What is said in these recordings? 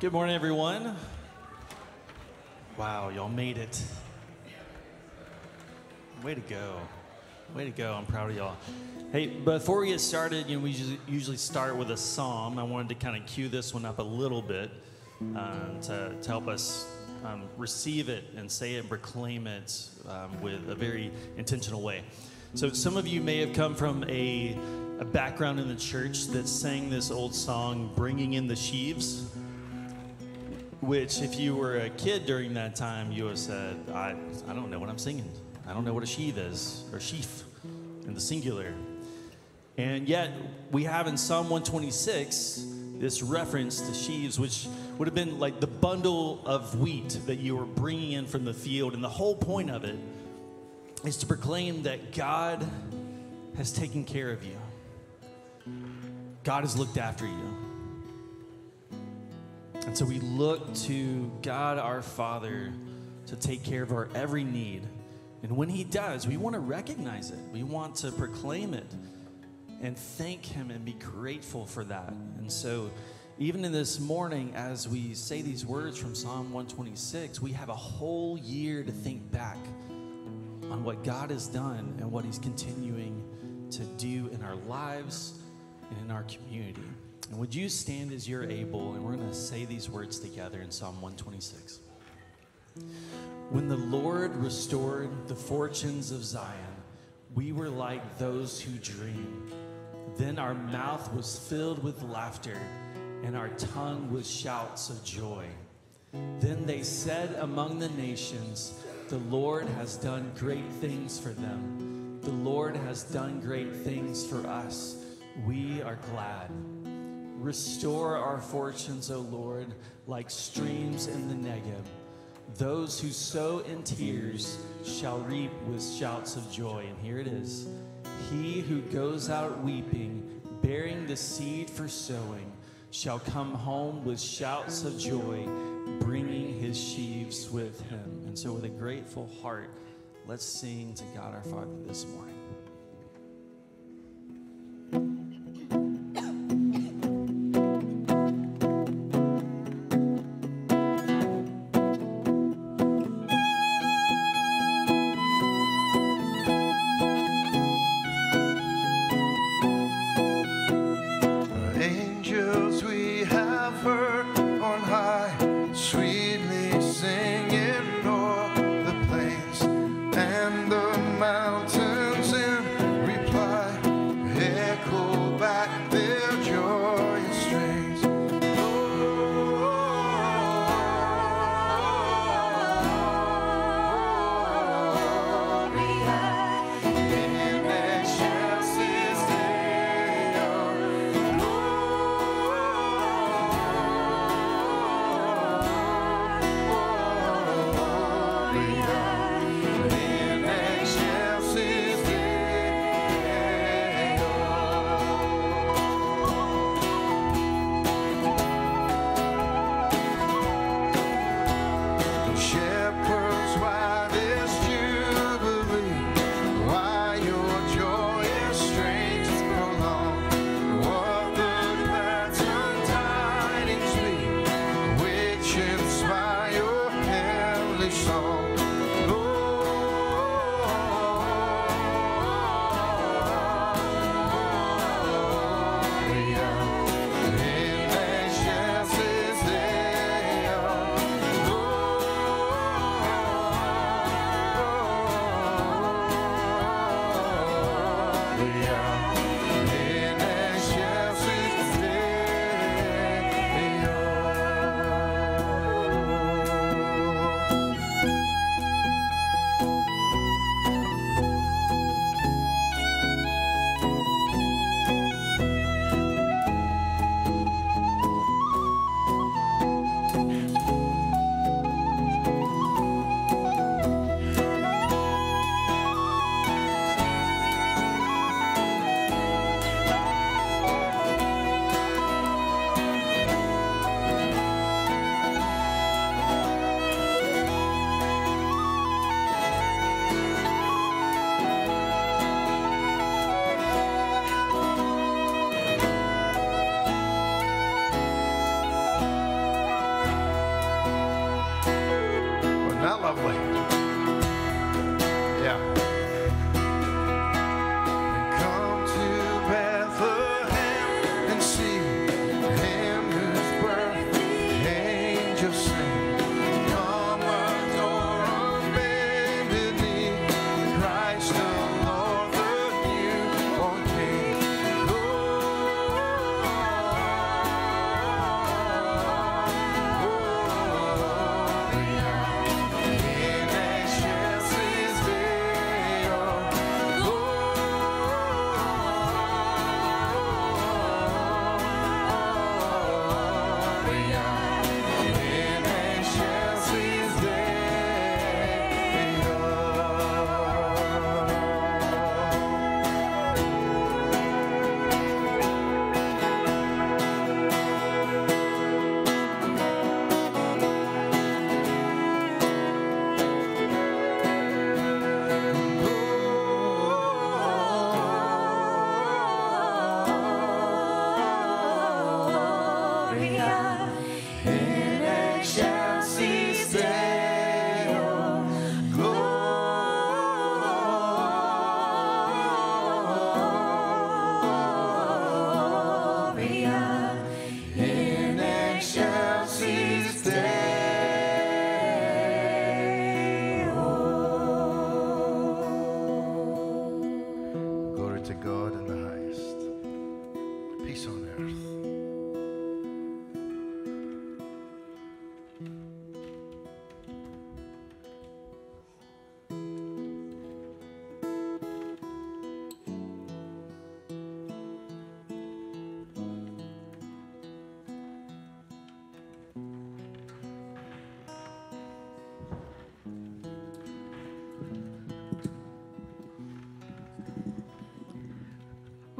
Good morning, everyone. Wow, y'all made it. Way to go. Way to go. I'm proud of y'all. Hey, before we get started, you know, we usually- start with a psalm. I wanted to kind of cue this one up a little bit um, to, to help us um, receive it and say it and proclaim it um, with a very intentional way. So, some of you may have come from a, a background in the church that sang this old song, Bringing in the Sheaves which if you were a kid during that time you would have said I, I don't know what i'm singing. I don't know what a sheaf is or sheaf in the singular. And yet we have in psalm 126 this reference to sheaves which would have been like the bundle of wheat that you were bringing in from the field. And the whole point of it is to proclaim that god has taken care of you. God has looked after you and so we look to God our Father to take care of our every need. And when He does, we want to recognize it, we want to proclaim it and thank Him and be grateful for that. And so, even in this morning, as we say these words from Psalm 126, we have a whole year to think back on what God has done and what He's continuing to do in our lives and in our community. And would you stand as you're able, and we're going to say these words together in Psalm 126. When the Lord restored the fortunes of Zion, we were like those who dream. Then our mouth was filled with laughter, and our tongue with shouts of joy. Then they said among the nations, The Lord has done great things for them. The Lord has done great things for us. We are glad. Restore our fortunes, O Lord, like streams in the Negeb. Those who sow in tears shall reap with shouts of joy. And here it is He who goes out weeping, bearing the seed for sowing, shall come home with shouts of joy, bringing his sheaves with him. And so, with a grateful heart, let's sing to God our Father this morning.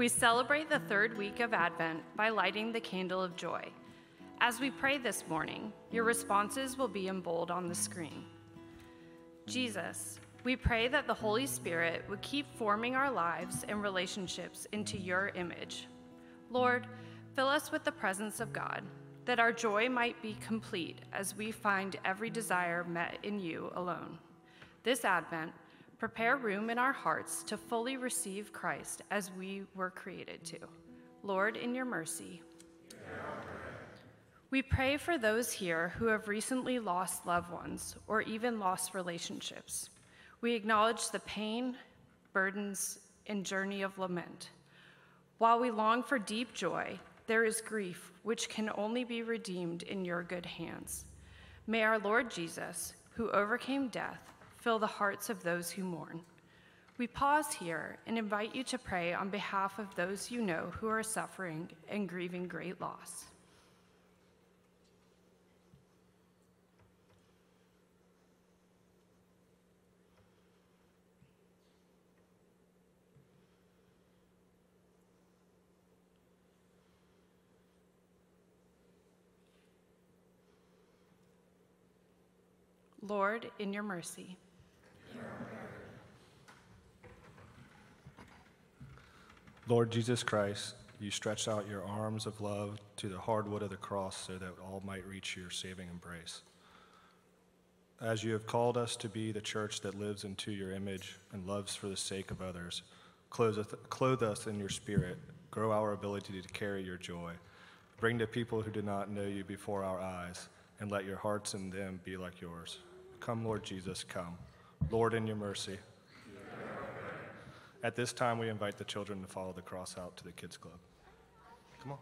We celebrate the third week of Advent by lighting the candle of joy. As we pray this morning, your responses will be in bold on the screen. Jesus, we pray that the Holy Spirit would keep forming our lives and relationships into your image. Lord, fill us with the presence of God, that our joy might be complete as we find every desire met in you alone. This Advent, prepare room in our hearts to fully receive Christ as we were created to. Lord, in your mercy. We pray for those here who have recently lost loved ones or even lost relationships. We acknowledge the pain, burdens, and journey of lament. While we long for deep joy, there is grief which can only be redeemed in your good hands. May our Lord Jesus, who overcame death, fill the hearts of those who mourn. We pause here and invite you to pray on behalf of those you know who are suffering and grieving great loss. Lord, in your mercy. Lord Jesus Christ, you stretched out your arms of love to the hardwood of the cross so that all might reach your saving embrace. As you have called us to be the church that lives into your image and loves for the sake of others, clothe us in your spirit, grow our ability to carry your joy, bring to people who do not know you before our eyes, and let your hearts in them be like yours. Come, Lord Jesus, come. Lord, in your mercy. At this time, we invite the children to follow the cross out to the kids' club. Come on.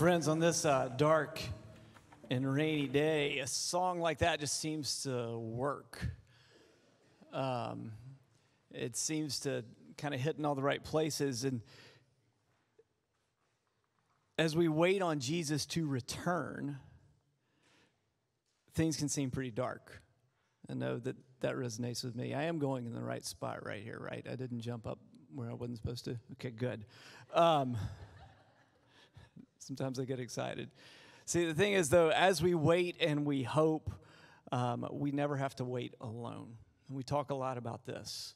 Friends, on this uh, dark and rainy day, a song like that just seems to work. Um, it seems to kind of hit in all the right places. And as we wait on Jesus to return, things can seem pretty dark. I know that that resonates with me. I am going in the right spot right here, right? I didn't jump up where I wasn't supposed to. Okay, good. Um, Sometimes I get excited. See, the thing is, though, as we wait and we hope, um, we never have to wait alone. And we talk a lot about this.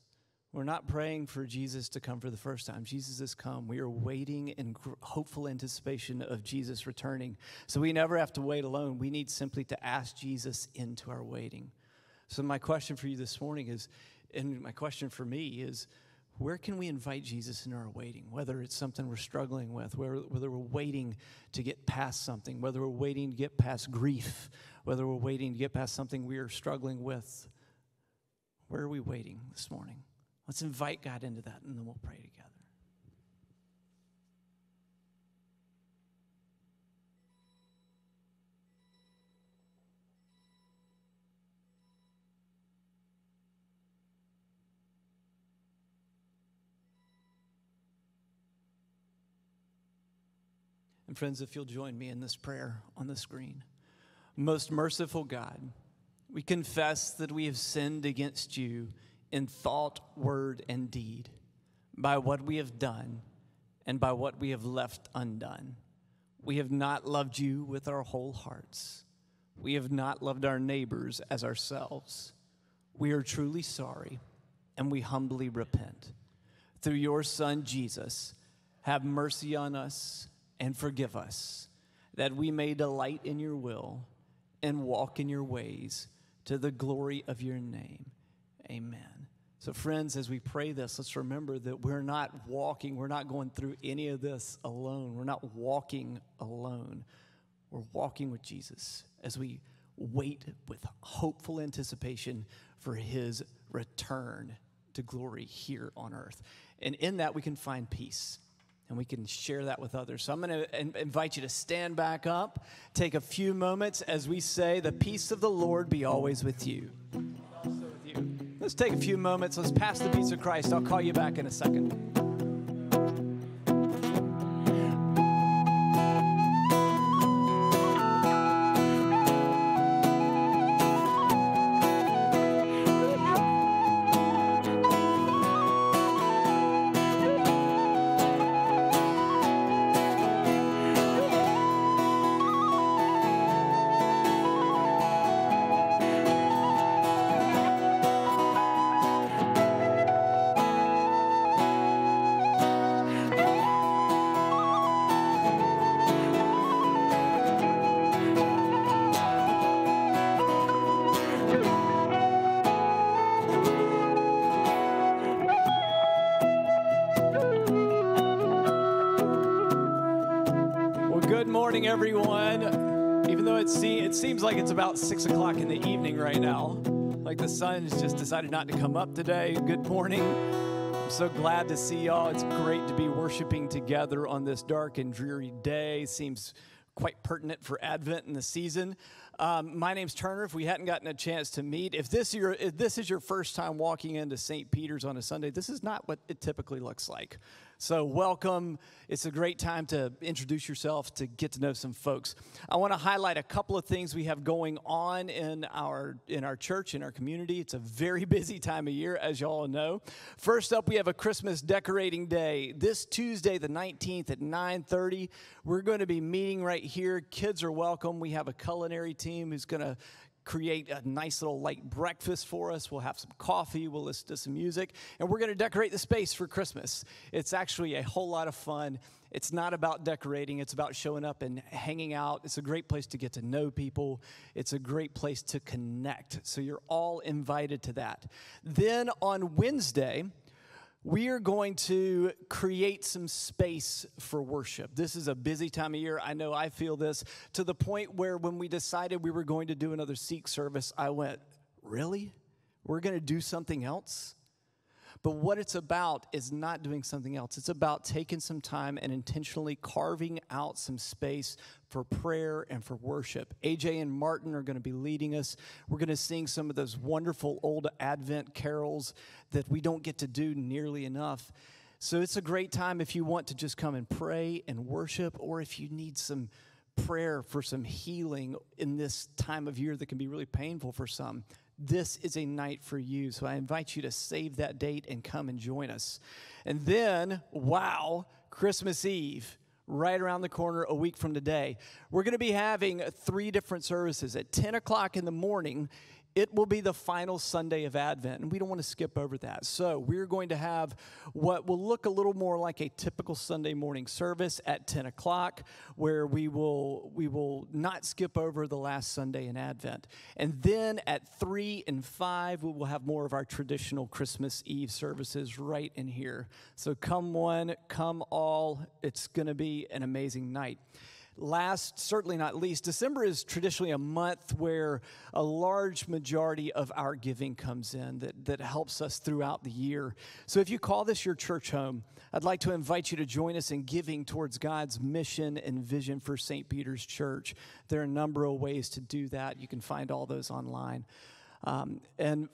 We're not praying for Jesus to come for the first time. Jesus has come. We are waiting in hopeful anticipation of Jesus returning. So we never have to wait alone. We need simply to ask Jesus into our waiting. So, my question for you this morning is, and my question for me is, where can we invite Jesus into our waiting? Whether it's something we're struggling with, whether, whether we're waiting to get past something, whether we're waiting to get past grief, whether we're waiting to get past something we are struggling with. Where are we waiting this morning? Let's invite God into that and then we'll pray together. And friends, if you'll join me in this prayer on the screen. Most merciful God, we confess that we have sinned against you in thought, word, and deed, by what we have done and by what we have left undone. We have not loved you with our whole hearts. We have not loved our neighbors as ourselves. We are truly sorry and we humbly repent. Through your Son, Jesus, have mercy on us and forgive us, that we may delight in your will and walk in your ways to the glory of your name. Amen. So, friends, as we pray this, let's remember that we're not walking, we're not going through any of this alone. We're not walking alone. We're walking with Jesus as we wait with hopeful anticipation for his return to glory here on earth. And in that, we can find peace and we can share that with others. So I'm going to invite you to stand back up, take a few moments as we say, The peace of the Lord be always with you. Let's take a few moments. Let's pass the peace of Christ. I'll call you back in a second. Everyone. Even though it, se- it seems like it's about six o'clock in the evening right now, like the sun's just decided not to come up today. Good morning. I'm so glad to see y'all. It's great to be worshiping together on this dark and dreary day. Seems quite pertinent for Advent in the season. Um, my name's Turner. If we hadn't gotten a chance to meet, if this, if this is your first time walking into St. Peter's on a Sunday, this is not what it typically looks like. So, welcome. It's a great time to introduce yourself, to get to know some folks. I want to highlight a couple of things we have going on in our in our church, in our community. It's a very busy time of year, as y'all know. First up, we have a Christmas decorating day. This Tuesday, the 19th at 9:30, we're going to be meeting right here. Kids are welcome. We have a culinary team who's going to create a nice little light breakfast for us. We'll have some coffee, we'll listen to some music, and we're going to decorate the space for Christmas. It's actually a whole lot of fun. It's not about decorating, it's about showing up and hanging out. It's a great place to get to know people, it's a great place to connect. So you're all invited to that. Then on Wednesday, we are going to create some space for worship. This is a busy time of year. I know I feel this to the point where when we decided we were going to do another Seek service, I went, Really? We're going to do something else? But what it's about is not doing something else. It's about taking some time and intentionally carving out some space for prayer and for worship. AJ and Martin are going to be leading us. We're going to sing some of those wonderful old Advent carols that we don't get to do nearly enough. So it's a great time if you want to just come and pray and worship, or if you need some prayer for some healing in this time of year that can be really painful for some this is a night for you. So I invite you to save that date and come and join us. And then, wow, Christmas Eve right around the corner a week from today. We're going to be having three different services. At 10 o'clock in the morning, it will be the final Sunday of Advent, and we don't want to skip over that. So, we're going to have what will look a little more like a typical Sunday morning service at 10 o'clock, where we will, we will not skip over the last Sunday in Advent. And then at 3 and 5, we will have more of our traditional Christmas Eve services right in here. So, come one, come all. It's going to be an amazing night. Last, certainly not least, December is traditionally a month where a large majority of our giving comes in that, that helps us throughout the year. So if you call this your church home, I'd like to invite you to join us in giving towards God's mission and vision for St. Peter's Church. There are a number of ways to do that. You can find all those online. Um, and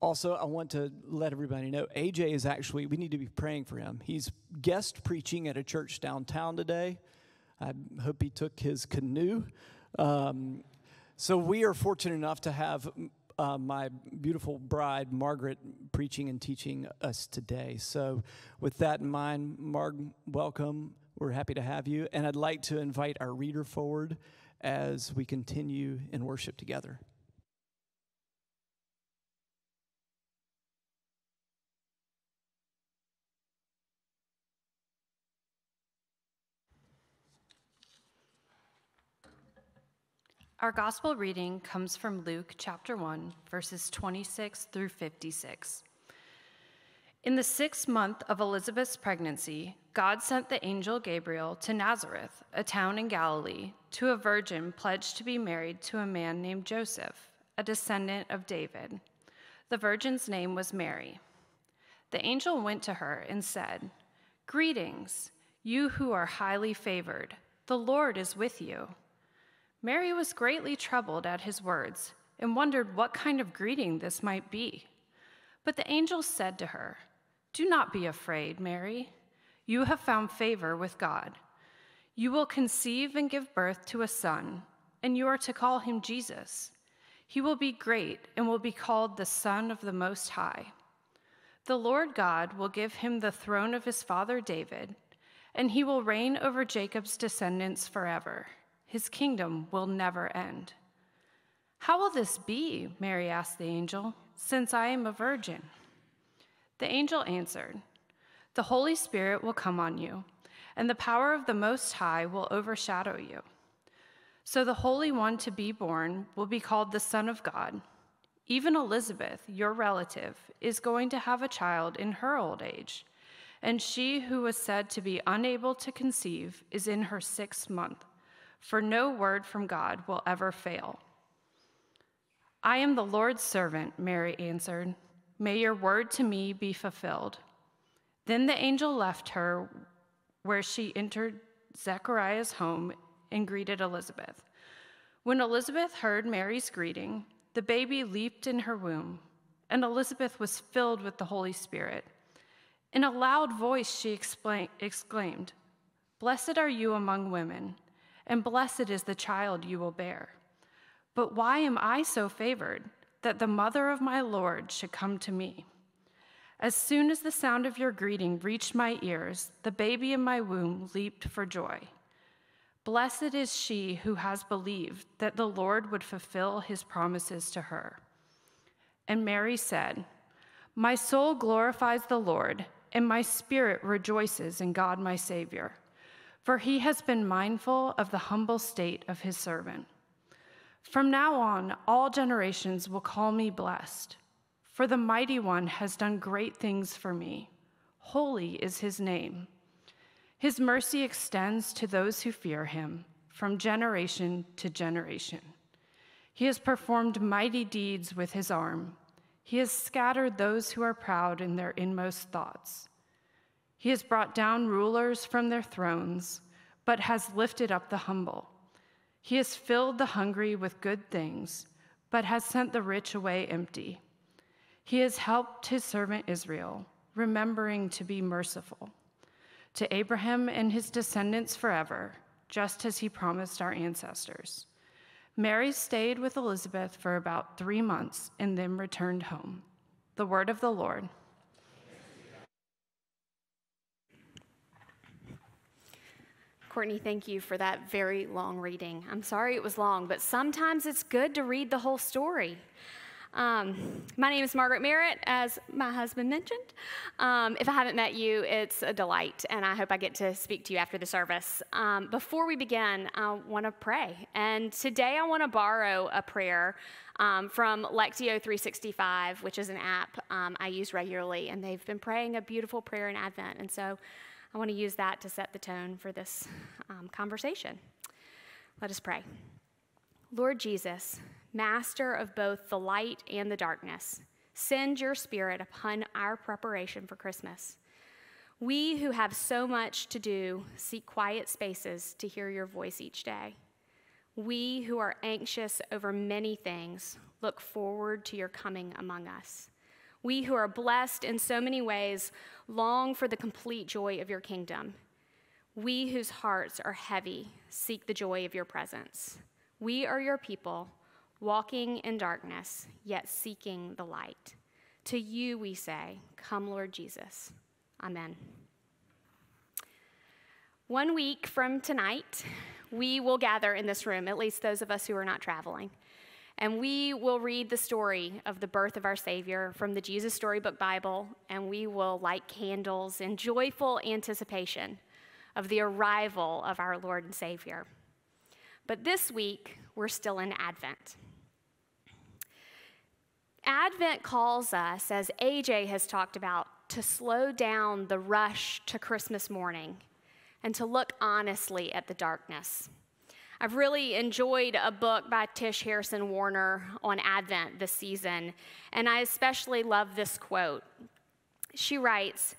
also, I want to let everybody know AJ is actually, we need to be praying for him. He's guest preaching at a church downtown today. I hope he took his canoe. Um, so we are fortunate enough to have uh, my beautiful bride, Margaret, preaching and teaching us today. So, with that in mind, Marg, welcome. We're happy to have you. And I'd like to invite our reader forward as we continue in worship together. Our gospel reading comes from Luke chapter 1, verses 26 through 56. In the sixth month of Elizabeth's pregnancy, God sent the angel Gabriel to Nazareth, a town in Galilee, to a virgin pledged to be married to a man named Joseph, a descendant of David. The virgin's name was Mary. The angel went to her and said, Greetings, you who are highly favored, the Lord is with you. Mary was greatly troubled at his words and wondered what kind of greeting this might be. But the angel said to her, Do not be afraid, Mary. You have found favor with God. You will conceive and give birth to a son, and you are to call him Jesus. He will be great and will be called the Son of the Most High. The Lord God will give him the throne of his father David, and he will reign over Jacob's descendants forever his kingdom will never end. How will this be? Mary asked the angel, since I am a virgin. The angel answered, The Holy Spirit will come on you, and the power of the Most High will overshadow you. So the Holy One to be born will be called the Son of God. Even Elizabeth, your relative, is going to have a child in her old age, and she who was said to be unable to conceive is in her sixth month for no word from God will ever fail. I am the Lord's servant, Mary answered. May your word to me be fulfilled. Then the angel left her where she entered Zechariah's home and greeted Elizabeth. When Elizabeth heard Mary's greeting, the baby leaped in her womb, and Elizabeth was filled with the Holy Spirit. In a loud voice, she exclaimed, Blessed are you among women and blessed is the child you will bear. But why am I so favored that the mother of my Lord should come to me? As soon as the sound of your greeting reached my ears, the baby in my womb leaped for joy. Blessed is she who has believed that the Lord would fulfill his promises to her. And Mary said, My soul glorifies the Lord, and my spirit rejoices in God my Savior for he has been mindful of the humble state of his servant. From now on, all generations will call me blessed, for the mighty one has done great things for me. Holy is his name. His mercy extends to those who fear him from generation to generation. He has performed mighty deeds with his arm. He has scattered those who are proud in their inmost thoughts. He has brought down rulers from their thrones, but has lifted up the humble. He has filled the hungry with good things, but has sent the rich away empty. He has helped his servant Israel, remembering to be merciful to Abraham and his descendants forever, just as he promised our ancestors. Mary stayed with Elizabeth for about three months and then returned home. The word of the Lord. Courtney, thank you for that very long reading. I'm sorry it was long, but sometimes it's good to read the whole story. Um, my name is Margaret Merritt, as my husband mentioned. Um, if I haven't met you, it's a delight, and I hope I get to speak to you after the service. Um, before we begin, I want to pray. And today I want to borrow a prayer um, from Lectio 365, which is an app um, I use regularly, and they've been praying a beautiful prayer in Advent. And so I want to use that to set the tone for this um, conversation. Let us pray. Lord Jesus, master of both the light and the darkness, send your spirit upon our preparation for Christmas. We who have so much to do seek quiet spaces to hear your voice each day. We who are anxious over many things look forward to your coming among us. We who are blessed in so many ways long for the complete joy of your kingdom. We whose hearts are heavy seek the joy of your presence. We are your people walking in darkness, yet seeking the light. To you we say, Come, Lord Jesus. Amen. One week from tonight, we will gather in this room, at least those of us who are not traveling, and we will read the story of the birth of our Savior from the Jesus Storybook Bible, and we will light candles in joyful anticipation of the arrival of our Lord and Savior. But this week, we're still in Advent. Advent calls us, as AJ has talked about, to slow down the rush to Christmas morning and to look honestly at the darkness. I've really enjoyed a book by Tish Harrison Warren on Advent this season, and I especially love this quote. She writes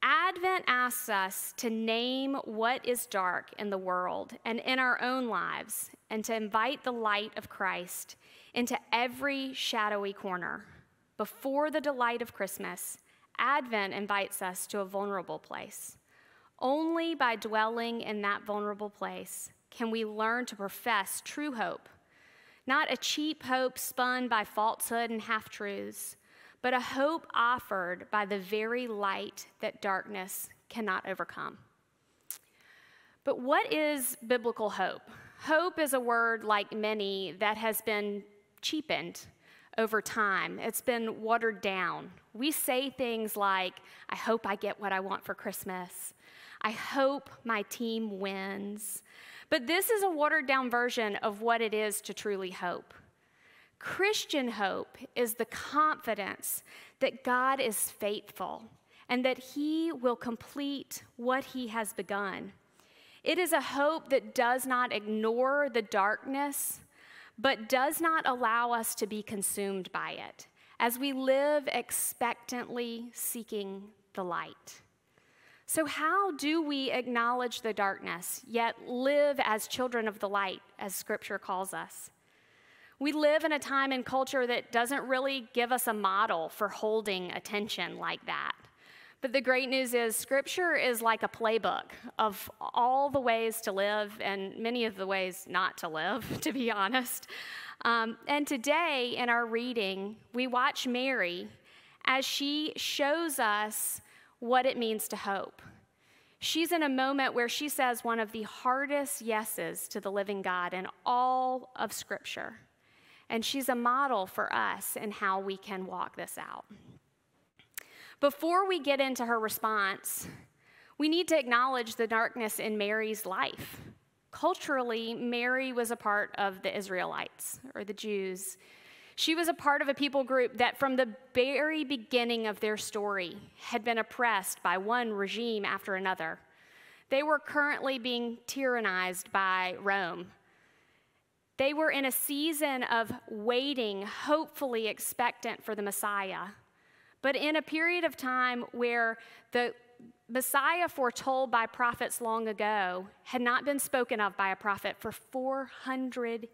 Advent asks us to name what is dark in the world and in our own lives, and to invite the light of Christ into every shadowy corner. Before the delight of Christmas, Advent invites us to a vulnerable place. Only by dwelling in that vulnerable place can we learn to profess true hope, not a cheap hope spun by falsehood and half truths, but a hope offered by the very light that darkness cannot overcome. But what is biblical hope? Hope is a word, like many, that has been cheapened over time. It's been watered down. We say things like, I hope I get what I want for Christmas. I hope my team wins. But this is a watered down version of what it is to truly hope. Christian hope is the confidence that God is faithful and that He will complete what He has begun. It is a hope that does not ignore the darkness but does not allow us to be consumed by it as we live expectantly seeking the light. So, how do we acknowledge the darkness, yet live as children of the light, as Scripture calls us? We live in a time and culture that doesn't really give us a model for holding attention like that. But the great news is, Scripture is like a playbook of all the ways to live and many of the ways not to live, to be honest. Um, and today in our reading, we watch Mary as she shows us what it means to hope. She's in a moment where she says one of the hardest yeses to the living God in all of Scripture. And she's a model for us in how we can walk this out. Before we get into her response, we need to acknowledge the darkness in Mary's life. Culturally, Mary was a part of the Israelites or the Jews. She was a part of a people group that, from the very beginning of their story, had been oppressed by one regime after another. They were currently being tyrannized by Rome. They were in a season of waiting, hopefully expectant for the Messiah, but in a period of time where the Messiah foretold by prophets long ago had not been spoken of by a prophet for 400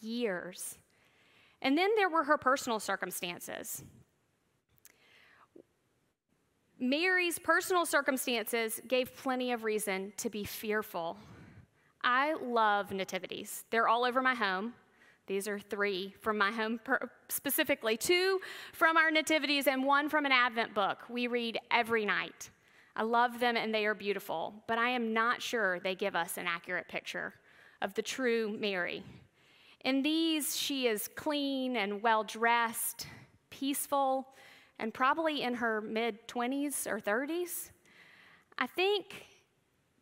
years. And then there were her personal circumstances. Mary's personal circumstances gave plenty of reason to be fearful. I love nativities, they're all over my home. These are three from my home specifically two from our nativities and one from an Advent book we read every night. I love them and they are beautiful, but I am not sure they give us an accurate picture of the true Mary. In these, she is clean and well dressed, peaceful, and probably in her mid 20s or 30s. I think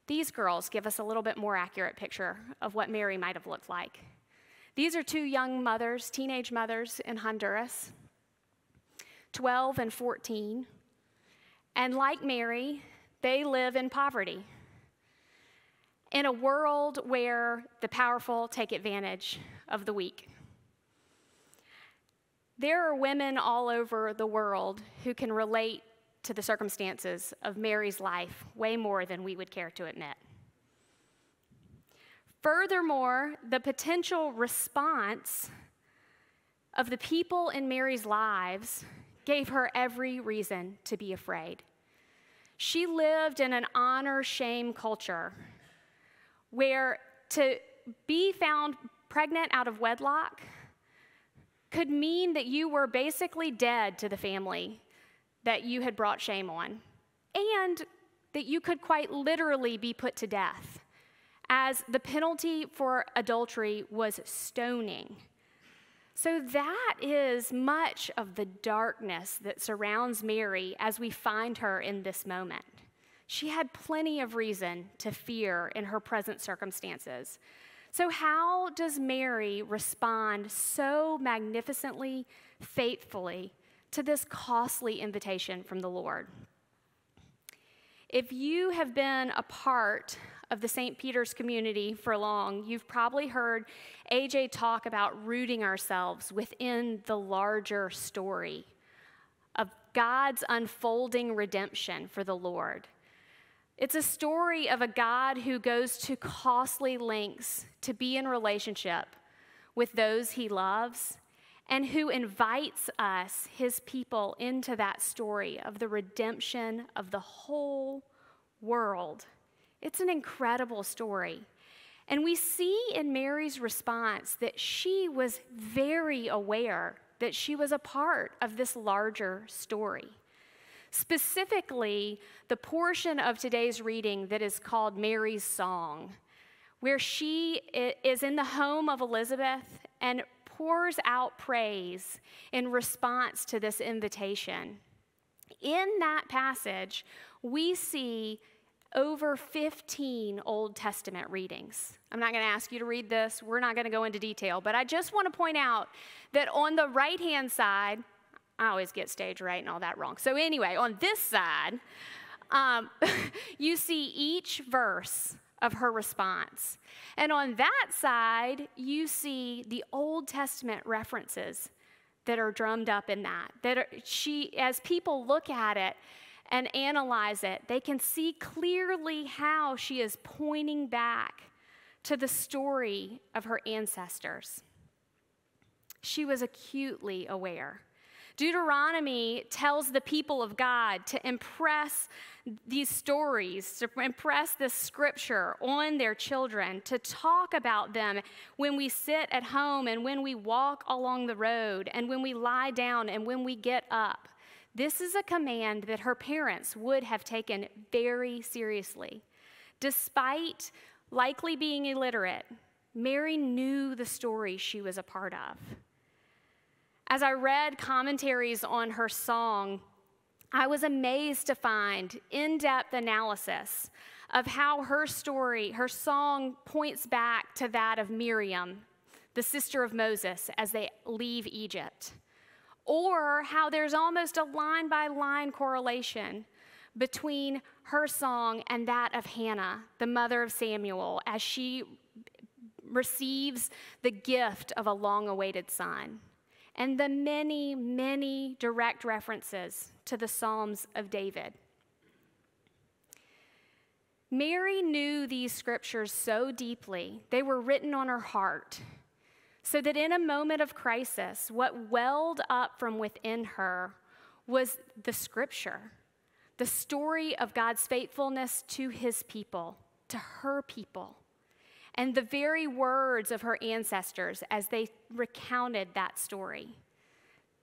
these girls give us a little bit more accurate picture of what Mary might have looked like. These are two young mothers, teenage mothers in Honduras, 12 and 14. And like Mary, they live in poverty. In a world where the powerful take advantage of the weak. There are women all over the world who can relate to the circumstances of Mary's life way more than we would care to admit. Furthermore, the potential response of the people in Mary's lives gave her every reason to be afraid. She lived in an honor shame culture where to be found pregnant out of wedlock could mean that you were basically dead to the family that you had brought shame on, and that you could quite literally be put to death, as the penalty for adultery was stoning. So, that is much of the darkness that surrounds Mary as we find her in this moment. She had plenty of reason to fear in her present circumstances. So, how does Mary respond so magnificently, faithfully to this costly invitation from the Lord. If you have been a part of the St. Peter's community for long, you've probably heard AJ talk about rooting ourselves within the larger story of God's unfolding redemption for the Lord. It's a story of a God who goes to costly lengths to be in relationship with those he loves and who invites us, his people, into that story of the redemption of the whole world. It's an incredible story. And we see in Mary's response that she was very aware that she was a part of this larger story. Specifically, the portion of today's reading that is called Mary's Song, where she is in the home of Elizabeth and pours out praise in response to this invitation. In that passage, we see over 15 Old Testament readings. I'm not going to ask you to read this, we're not going to go into detail, but I just want to point out that on the right hand side, I always get stage right and all that wrong. So, anyway, on this side, um, you see each verse of her response. And on that side, you see the Old Testament references that are drummed up in that. That are, she, as people look at it and analyze it, they can see clearly how she is pointing back to the story of her ancestors. She was acutely aware Deuteronomy tells the people of God to impress these stories, to impress this scripture on their children, to talk about them when we sit at home and when we walk along the road and when we lie down and when we get up. This is a command that her parents would have taken very seriously. Despite likely being illiterate, Mary knew the story she was a part of. As I read commentaries on her song, I was amazed to find in depth analysis of how her story, her song, points back to that of Miriam, the sister of Moses, as they leave Egypt. Or how there's almost a line by line correlation between her song and that of Hannah, the mother of Samuel, as she receives the gift of a long awaited son, and the many, many direct references to the Psalms of David. Mary knew these scriptures so deeply, they were written on her heart, so that in a moment of crisis, what welled up from within her was the scripture, the story of God's faithfulness to his people, to her people, and the very words of her ancestors as they recounted that story.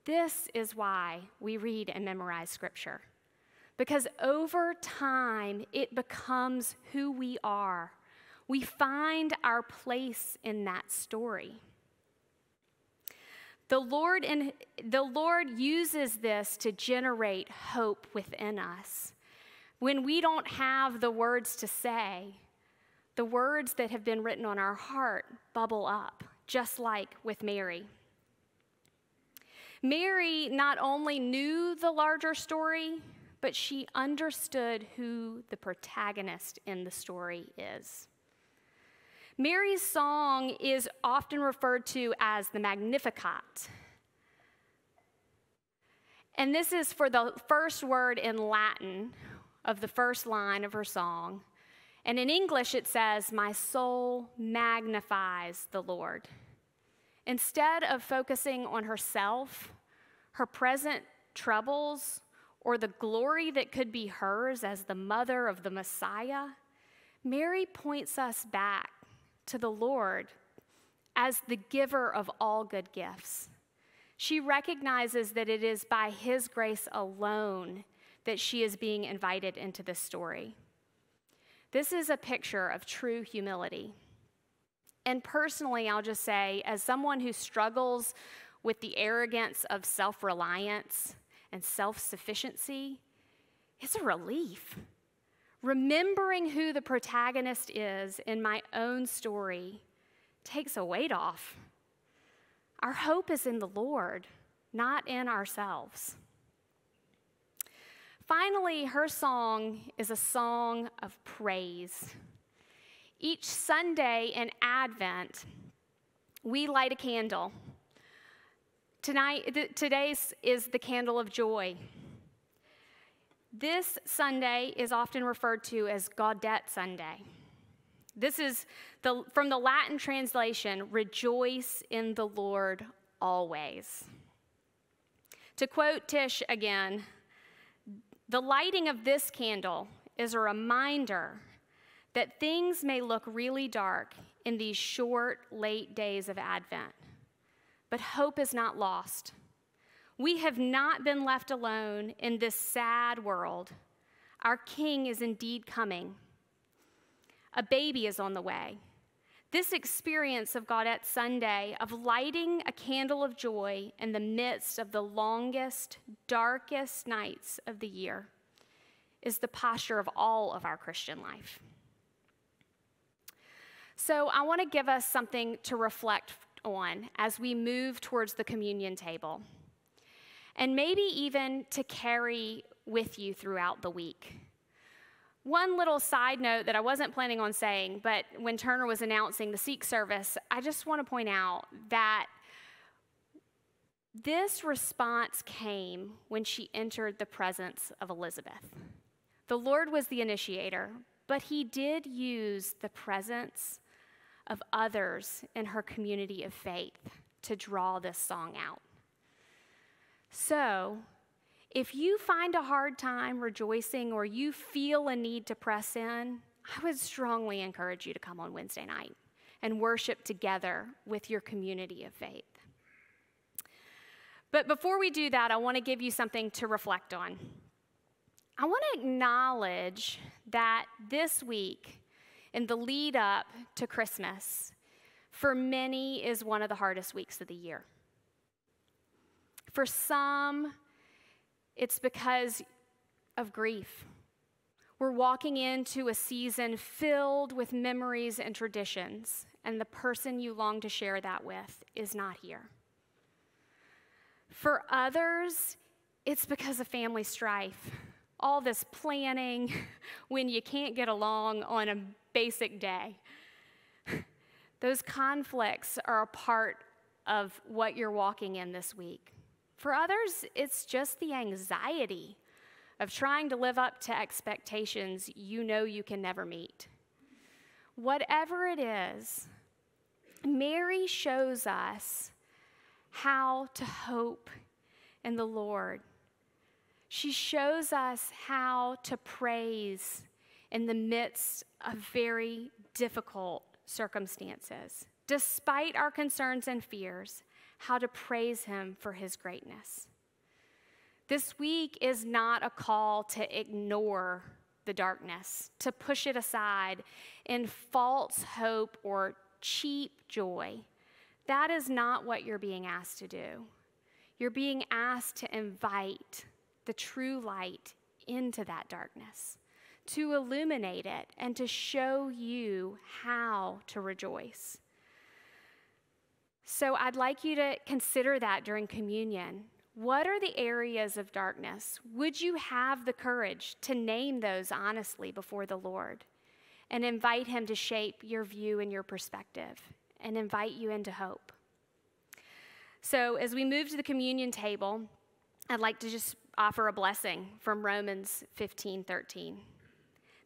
This is why we read and memorize scripture. Because over time, it becomes who we are. We find our place in that story. The Lord, in, the Lord uses this to generate hope within us. When we don't have the words to say, the words that have been written on our heart bubble up, just like with Mary. Mary not only knew the larger story, but she understood who the protagonist in the story is. Mary's song is often referred to as the Magnificat. And this is for the first word in Latin of the first line of her song. And in English, it says, My soul magnifies the Lord. Instead of focusing on herself, her present troubles, or the glory that could be hers as the mother of the Messiah, Mary points us back to the Lord as the giver of all good gifts. She recognizes that it is by His grace alone that she is being invited into this story. This is a picture of true humility. And personally, I'll just say, as someone who struggles with the arrogance of self reliance, and self sufficiency, it's a relief. Remembering who the protagonist is in my own story takes a weight off. Our hope is in the Lord, not in ourselves. Finally, her song is a song of praise. Each Sunday in Advent, we light a candle Tonight, th- today's is the candle of joy. This Sunday is often referred to as Gaudete Sunday. This is the, from the Latin translation, rejoice in the Lord always. To quote Tish again, the lighting of this candle is a reminder that things may look really dark in these short, late days of Advent. But hope is not lost. We have not been left alone in this sad world. Our King is indeed coming. A baby is on the way. This experience of Gaudete Sunday, of lighting a candle of joy in the midst of the longest, darkest nights of the year, is the posture of all of our Christian life. So, I want to give us something to reflect on as we move towards the communion table. And maybe even to carry with you throughout the week. One little side note that I wasn't planning on saying, but when Turner was announcing the Seek service, I just want to point out that this response came when she entered the presence of Elizabeth. The Lord was the initiator, but he did use the presence of others in her community of faith to draw this song out. So, if you find a hard time rejoicing or you feel a need to press in, I would strongly encourage you to come on Wednesday night and worship together with your community of faith. But before we do that, I want to give you something to reflect on. I want to acknowledge that this week in the lead up to Christmas, for many, is one of the hardest weeks of the year. For some, it's because of grief. We're walking into a season filled with memories and traditions, and the person you long to share that with is not here. For others, it's because of family strife. All this planning when you can't get along on a basic day. Those conflicts are a part of what you're walking in this week. For others, it's just the anxiety of trying to live up to expectations you know you can never meet. Whatever it is, Mary shows us how to hope in the Lord. She shows us how to praise in the midst of very difficult circumstances, despite our concerns and fears, how to praise Him for His greatness. This week is not a call to ignore the darkness, to push it aside in false hope or cheap joy. That is not what you're being asked to do. You're being asked to invite the true light into that darkness, to illuminate it, and to show you how to rejoice. So I'd like you to consider that during communion. What are the areas of darkness? Would you have the courage to name those honestly before the Lord and invite Him to shape your view and your perspective and invite you into hope? So, as we move to the communion table, I'd like to just offer a blessing from Romans 15 13.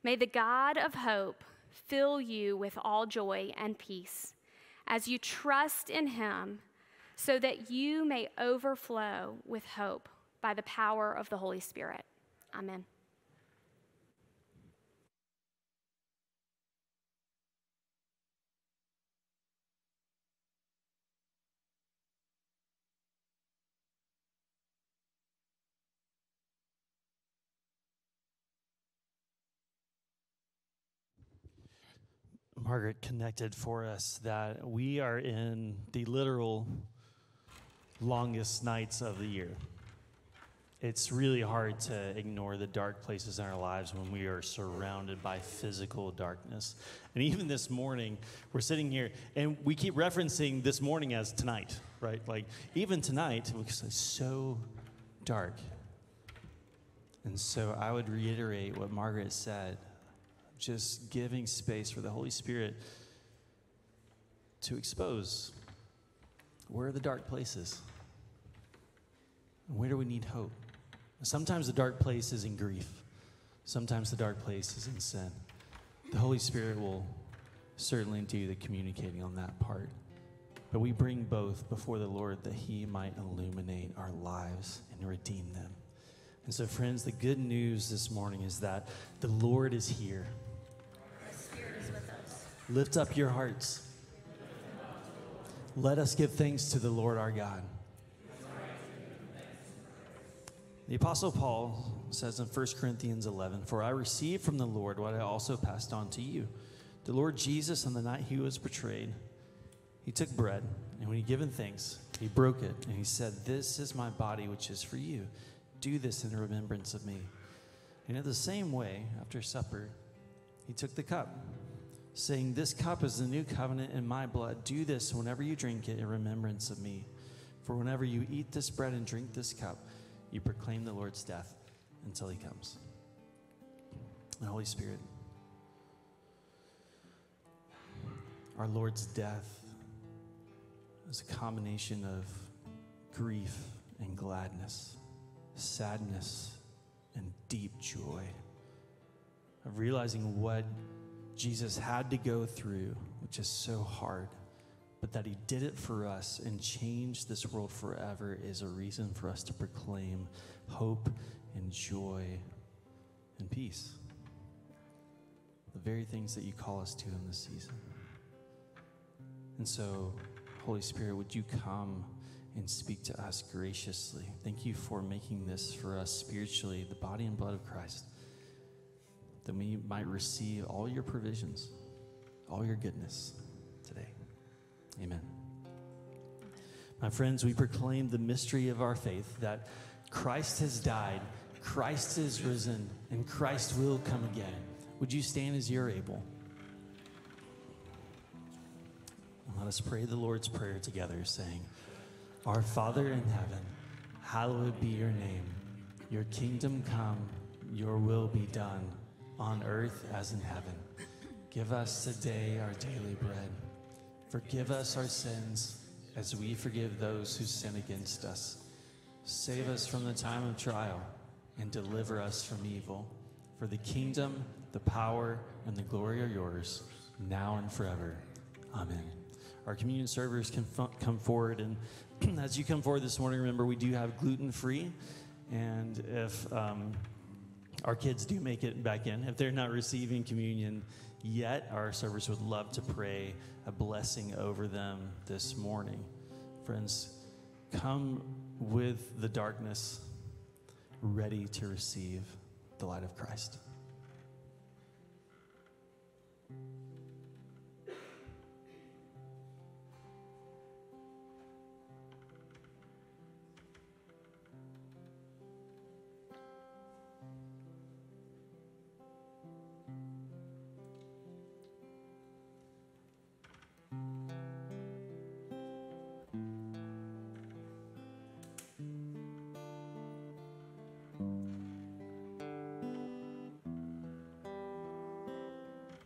May the God of hope fill you with all joy and peace as you trust in Him so that you may overflow with hope by the power of the Holy Spirit. Amen. Margaret connected for us that we are in the literal longest nights of the year. It's really hard to ignore the dark places in our lives when we are surrounded by physical darkness. And even this morning, we're sitting here and we keep referencing this morning as tonight, right? Like, even tonight, it's so dark. And so I would reiterate what Margaret said just giving space for the Holy Spirit to expose where are the dark places? Where do we need hope? Sometimes the dark place is in grief. Sometimes the dark place is in sin. The Holy Spirit will certainly do the communicating on that part. But we bring both before the Lord that He might illuminate our lives and redeem them. And so, friends, the good news this morning is that the Lord is here. Lift up your hearts. Let us give thanks to the Lord our God. The Apostle Paul says in 1 Corinthians 11, For I received from the Lord what I also passed on to you. The Lord Jesus, on the night he was betrayed, he took bread, and when he given thanks, he broke it, and he said, This is my body, which is for you. Do this in remembrance of me. And in the same way, after supper, he took the cup saying, This cup is the new covenant in my blood. Do this whenever you drink it in remembrance of me. For whenever you eat this bread and drink this cup, you proclaim the Lord's death until he comes. The Holy Spirit, our Lord's death is a combination of grief and gladness, sadness and deep joy, of realizing what Jesus had to go through, which is so hard, but that he did it for us and changed this world forever is a reason for us to proclaim hope and joy and peace. The very things that you call us to in this season. And so, Holy Spirit, would you come and speak to us graciously? Thank you for making this for us spiritually, the body and blood of Christ that we might receive all your provisions, all your goodness today. Amen. My friends, we proclaim the mystery of our faith that Christ has died, Christ is risen, and Christ will come again. Would you stand as you're able? let us pray the Lord's Prayer together, saying, Our Father in heaven, hallowed be your name. Your kingdom come, your will be done on earth as in heaven. Give us today our daily bread. Forgive us our sins as we forgive those who sin against us. Save us from the time of trial and deliver us from evil. For the kingdom, the power, and the glory are yours, now and forever. Amen. Our communion servers can come forward. And as you come forward this morning, remember we do have gluten free. And if um, our kids do make it back in, if they're not receiving communion yet, our servers would love to pray a blessing over them this morning. Friends, come with the darkness ready to receive the light of Christ.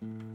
Mm-hmm.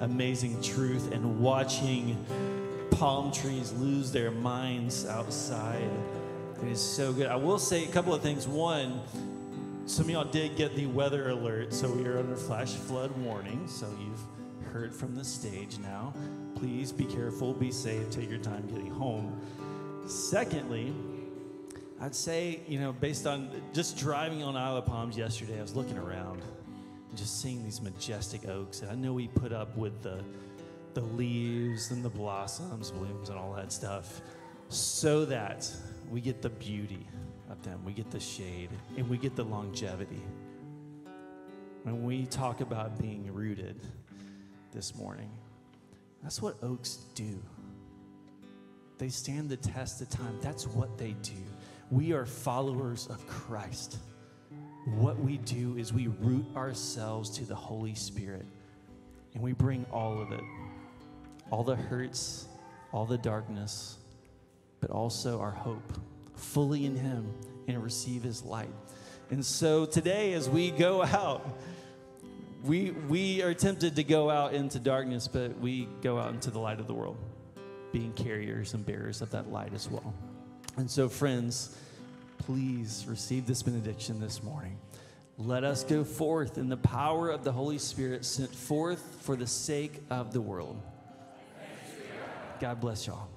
Amazing truth and watching palm trees lose their minds outside. It is so good. I will say a couple of things. One, some of y'all did get the weather alert, so we are under flash flood warning. So you've heard from the stage now. Please be careful, be safe, take your time getting home. Secondly, I'd say, you know, based on just driving on Isle of Palms yesterday, I was looking around just seeing these majestic oaks. And I know we put up with the, the leaves and the blossoms, blooms, and all that stuff so that we get the beauty of them, we get the shade, and we get the longevity. When we talk about being rooted this morning, that's what oaks do. They stand the test of time. That's what they do. We are followers of Christ. What we do is we root ourselves to the Holy Spirit and we bring all of it all the hurts, all the darkness, but also our hope fully in Him and receive His light. And so today, as we go out, we, we are tempted to go out into darkness, but we go out into the light of the world, being carriers and bearers of that light as well. And so, friends, please receive this benediction this morning. Let us go forth in the power of the Holy Spirit sent forth for the sake of the world. God bless y'all.